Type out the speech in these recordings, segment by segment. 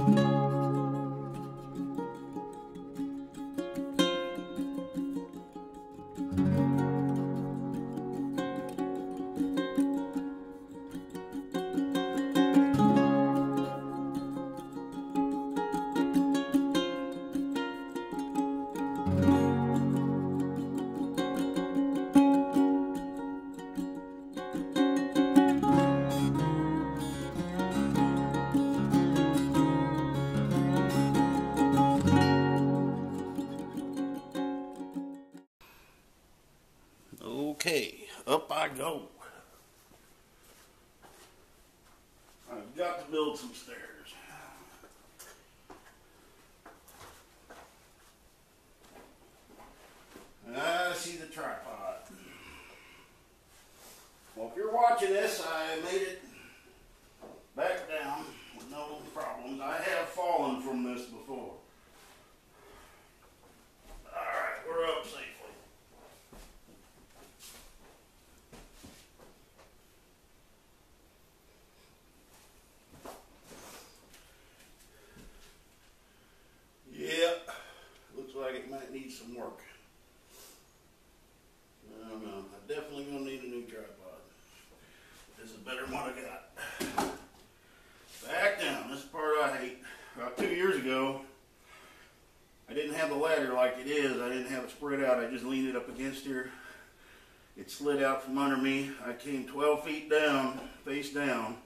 Okay, up I go. I've got to build some stairs. I see the tripod. Well, if you're watching this, I made it back down with no problems. I have fallen from this before. Alright, we're up safely. Yep, looks like it might need some work. I don't know. I'm definitely gonna need a new tripod. This is better than what I got. Back down. This part I hate. About two years ago, I didn't have the ladder like it is. I didn't have it spread out. I just leaned it up against here. It slid out from under me. I came 12 feet down, face down.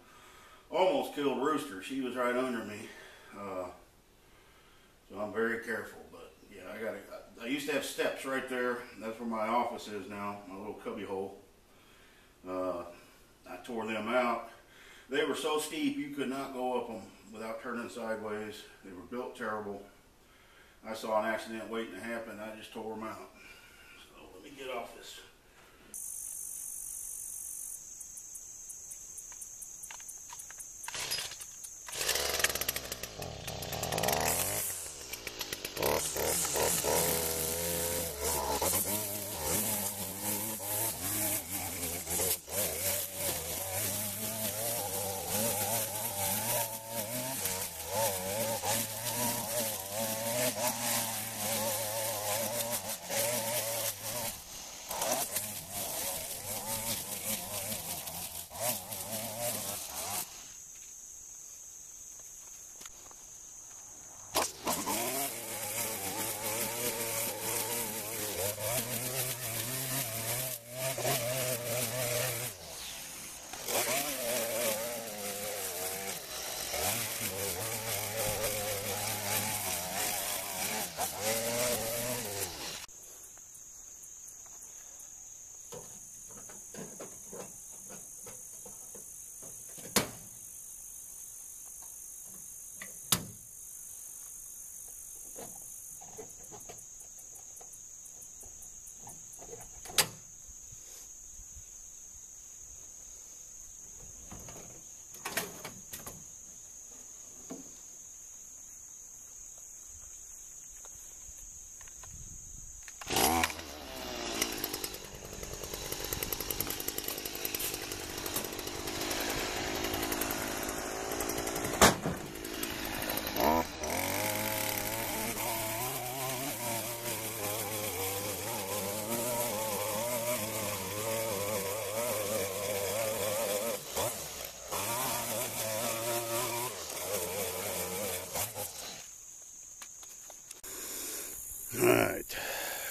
Almost killed Rooster. She was right under me. Uh, so I'm very careful, but yeah, I got to I used to have steps right there. That's where my office is now, my little cubby hole. Uh, I tore them out. They were so steep you could not go up them without turning sideways. They were built terrible. I saw an accident waiting to happen. I just tore them out. So let me get off this.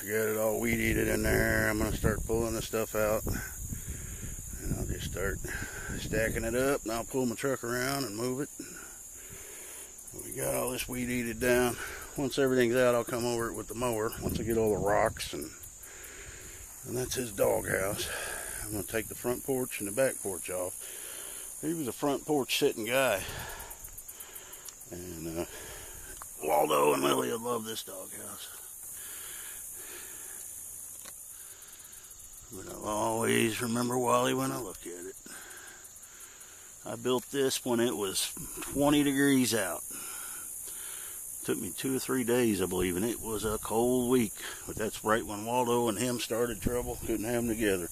Got it all weed eated in there. I'm gonna start pulling the stuff out. And I'll just start stacking it up and I'll pull my truck around and move it. We got all this weed eated down. Once everything's out, I'll come over it with the mower. Once I get all the rocks and and that's his doghouse. I'm gonna take the front porch and the back porch off. He was a front porch sitting guy. And uh, Waldo and Lily would love this doghouse. But I'll always remember Wally when I look at it. I built this when it was 20 degrees out. Took me two or three days, I believe, and it was a cold week. But that's right when Waldo and him started trouble. Couldn't have them together.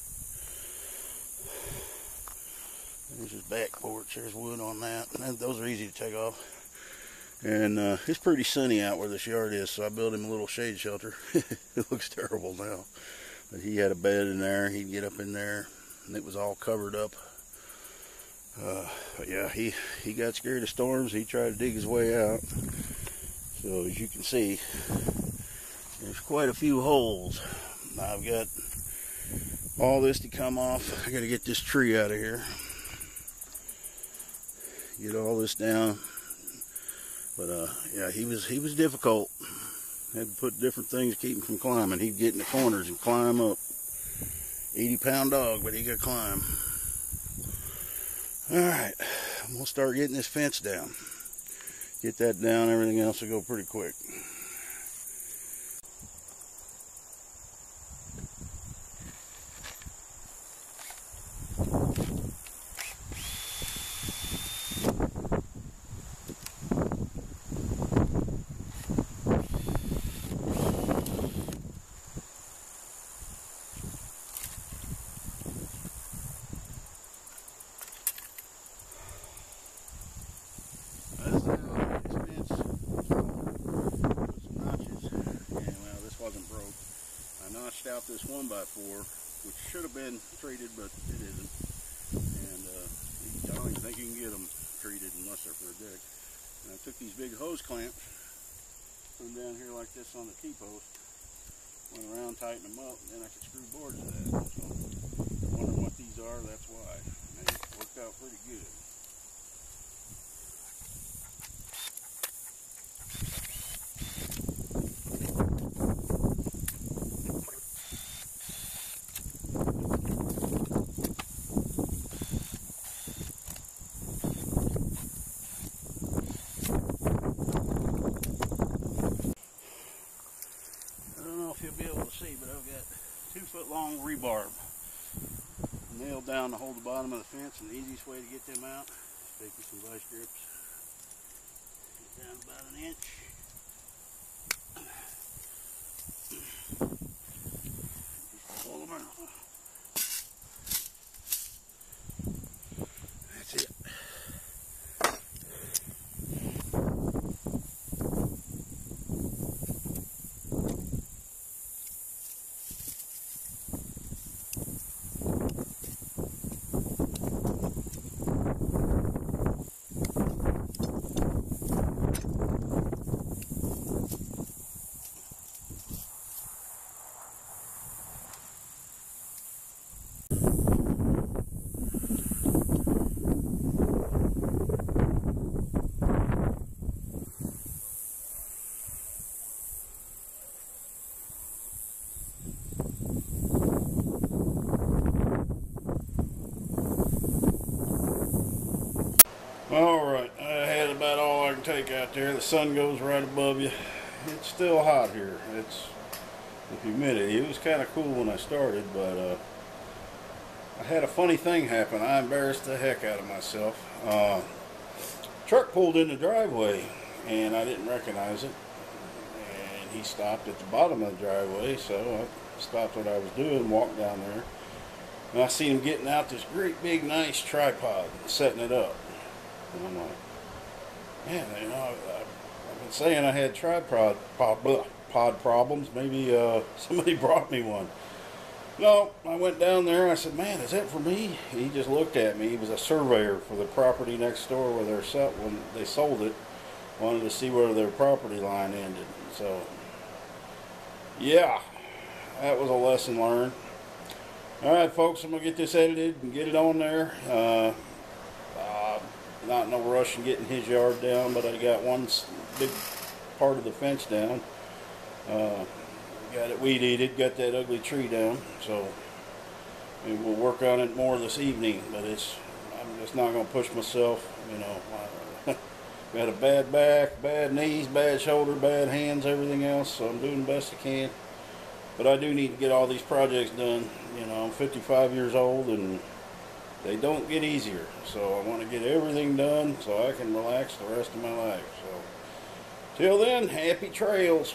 There's his back porch. There's wood on that. And those are easy to take off. And uh, it's pretty sunny out where this yard is, so I built him a little shade shelter. it looks terrible now. But he had a bed in there. He'd get up in there, and it was all covered up. Uh, but yeah, he, he got scared of storms. He tried to dig his way out. So as you can see, there's quite a few holes. I've got all this to come off. I got to get this tree out of here. Get all this down. But uh, yeah, he was he was difficult. Had to put different things to keep him from climbing. He'd get in the corners and climb up. 80 pound dog, but he could climb. All right, I'm gonna start getting this fence down. Get that down, everything else will go pretty quick. That's the fence. Put some notches. And well, this wasn't broke. I notched out this one by four, which should have been treated, but it isn't. And uh, I don't even think you can get them treated unless they're for a deck. And I took these big hose clamps, put them down here like this on the T-post, went around, tightened them up, and then I could screw boards to that. So, wondering what these are, that's why. And it worked out pretty good. I don't know if you'll be able to see, but I've got two foot long rebarb nailed down to hold the bottom of the fence, and the easiest way to get them out is take some vice grips. Get down about an inch. Just pull them out. All right, I had about all I can take out there. The sun goes right above you. It's still hot here. It's the humidity. It was kind of cool when I started, but uh, I had a funny thing happen. I embarrassed the heck out of myself. Uh, truck pulled in the driveway, and I didn't recognize it. And he stopped at the bottom of the driveway, so I stopped what I was doing, and walked down there, and I seen him getting out this great big nice tripod, and setting it up. And I'm like, man, you know, I've, I've been saying I had tripod pod, pod problems. Maybe uh, somebody brought me one. No, I went down there. I said, man, is that for me? He just looked at me. He was a surveyor for the property next door where they're sell when they sold it. Wanted to see where their property line ended. So, yeah, that was a lesson learned. All right, folks, I'm gonna get this edited and get it on there. Uh, not no rush in getting his yard down, but I got one big part of the fence down. Uh, got it weed eated, got that ugly tree down, so we'll work on it more this evening. But it's I'm just not gonna push myself, you know. I got a bad back, bad knees, bad shoulder, bad hands, everything else. So I'm doing the best I can. But I do need to get all these projects done. You know, I'm 55 years old and they don't get easier. So I want to get everything done so I can relax the rest of my life. So till then, happy trails.